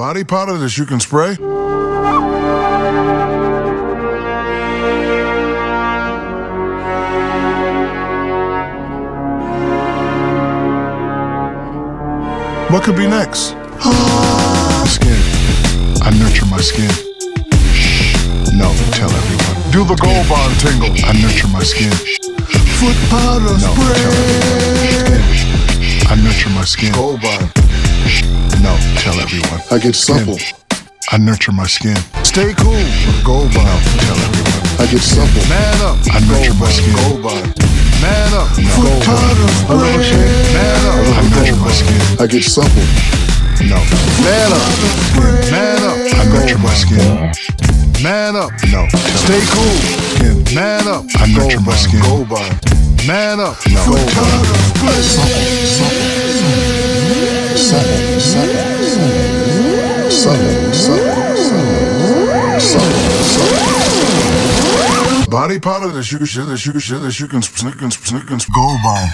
Body powder that you can spray? What could be next? skin. I nurture my skin. Shh. No, tell everyone. Do the gold bond tingle. I nurture my skin. Foot powder no, spray. Tell everyone. I nurture my skin. Gold bond. Everyone. I get supple. I nurture my skin. Stay cool bond. No, tell everyone. I get supple. Man up. I nurture my skin. Gold bond. Man up. No. Foot powder. Man up. I nurture my skin. I get supple. No. Man up. Man up. I nurture my skin. Man up. No. Stay cool. Man up. I nurture my skin. Gold bond. Man up. No. Foot Supple. Supple. Supple. Supple. Body part of the sugar can, this sugar can, this sugar can, snick and snick and go by.